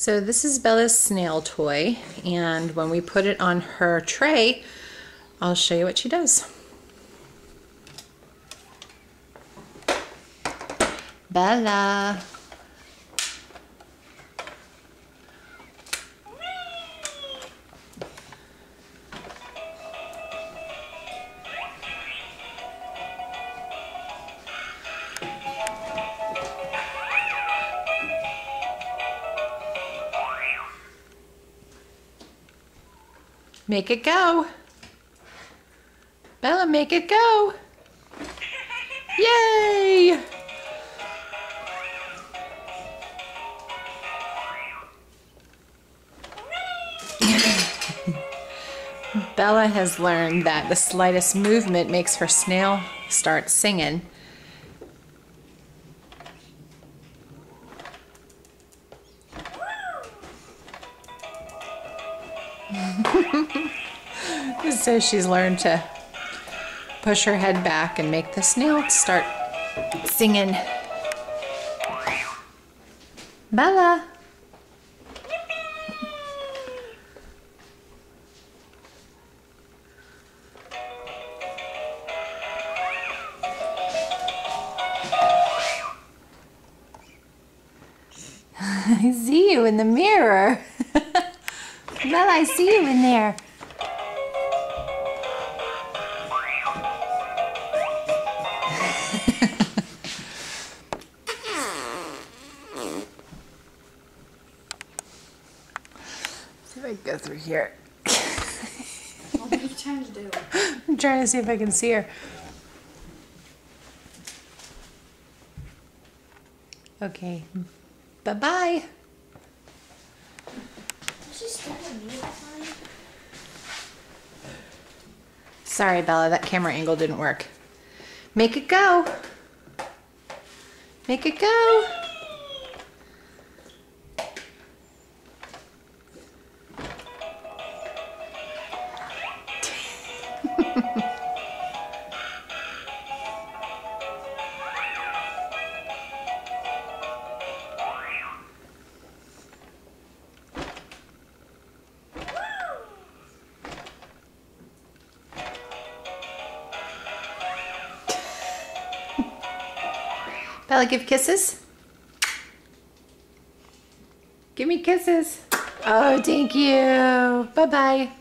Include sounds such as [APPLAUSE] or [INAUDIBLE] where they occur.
So this is Bella's snail toy, and when we put it on her tray, I'll show you what she does. Bella. Make it go. Bella, make it go. [LAUGHS] Yay! [LAUGHS] Bella has learned that the slightest movement makes her snail start singing. [LAUGHS] so she's learned to push her head back and make the snail start singing. Bella. [LAUGHS] I see you in the mirror. [LAUGHS] Bella, I see you in there. [LAUGHS] see if I can go through here. what are you trying to do? I'm trying to see if I can see her. Okay. Bye-bye. Sorry, Bella, that camera angle didn't work. Make it go. Make it go. [LAUGHS] Bella, give kisses. Give me kisses. Oh, thank you. Bye-bye.